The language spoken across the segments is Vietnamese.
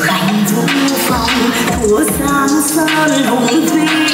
hạnh vô 红尘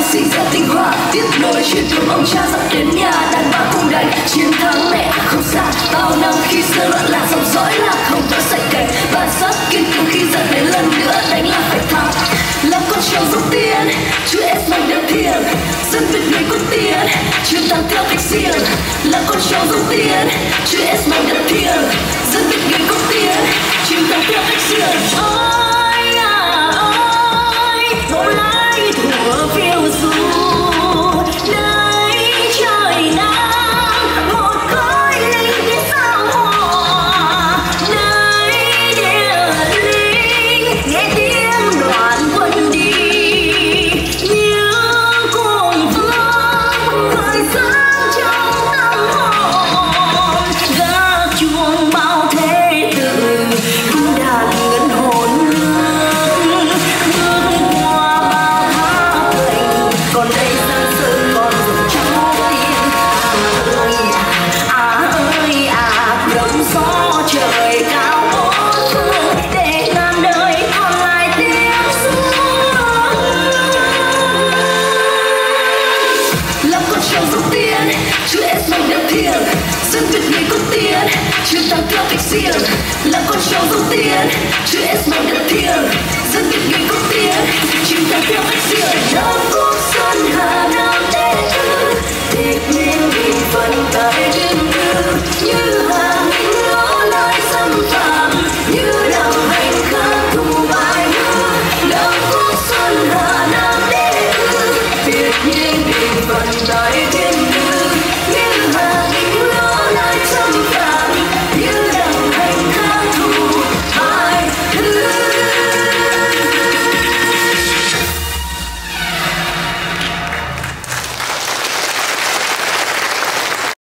Việt sinh ra tinh hoa tiếp nối truyền thống ông cha dẫn đến nhà đàn bà cung đánh chiến thắng mẹ không xa, bao năm khi xưa loạn lạc dòng dõi là không có sạch cảnh bản sắc kiên cường khi dẫn đến lần nữa đánh là phải thắng. Là con trâu dốc tiên chúa ép mạnh đất thiền. Dân việt người có tiền chiến thắng theo cách riêng. Là con trâu dốc tiên chúa ép mạnh đất thiền. Dân việt người có tiền chiến thắng Czy to Piotrek Seal? Lewą sią zotyr Czy jest mojego tyr? Zabitnie go tyr Czy to Piotrek Seal?